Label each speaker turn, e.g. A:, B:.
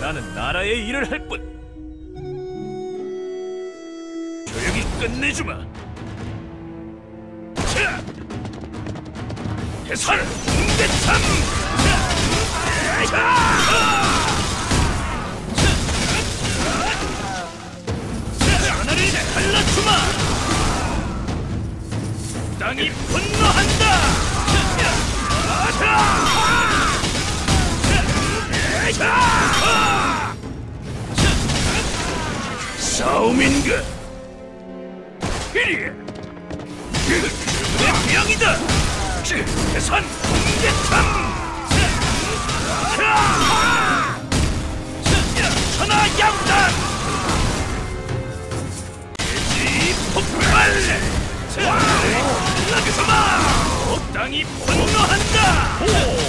A: 나는 나라의 일을 할 뿐. 조용히 끝내주마. 자, 해설 자, 하늘을 갈라주마. 땅이 분노한다. 싸움인가? 그리! 내 명이다! 선! 대참! 천하 양단! 대지 폭발! 여기서마! 땅이 분노한다!